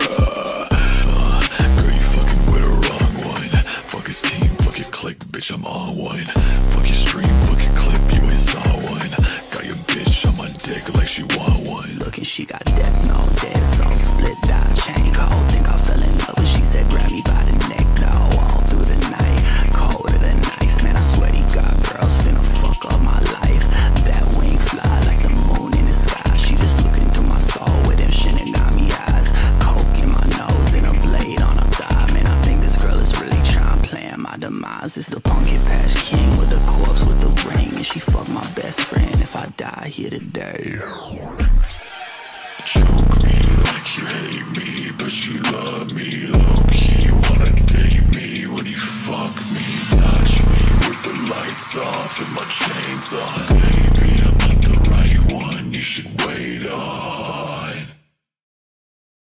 Uh, girl, you fucking with a wrong one. Fuck his team, fuck your clique, bitch, I'm on one. Fuck your stream, fuck your clip, you ain't saw one. Got your bitch on my dick like she want one. Looking, she got death. Demise is the pumpkin patch king with a corpse with the ring. And she fuck my best friend if I die here today. Choke me like you hate me, but you love me low key. Wanna date me when you fuck me, touch me with the lights off and my chains on. Baby, I'm not the right one. You should wait up.